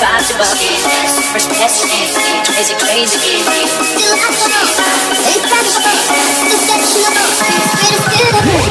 impossible, super special, crazy, crazy. Still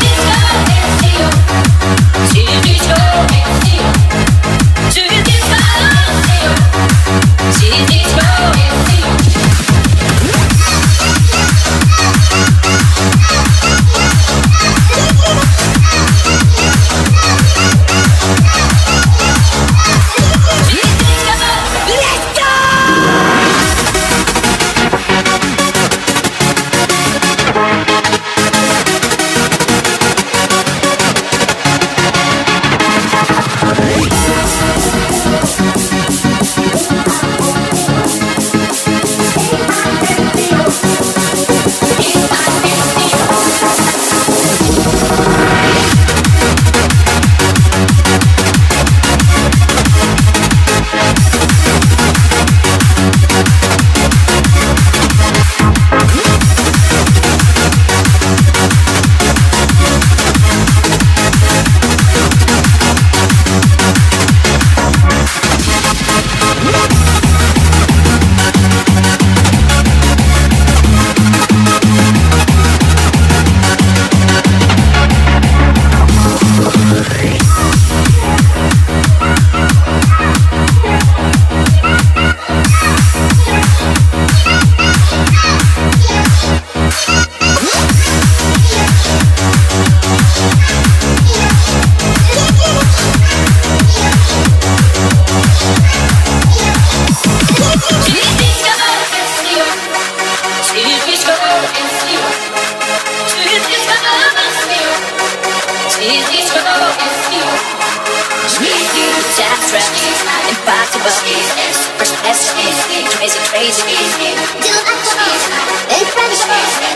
possible, incredible, exceptional, greatest Impossible, super special, crazy, crazy. Super sexy.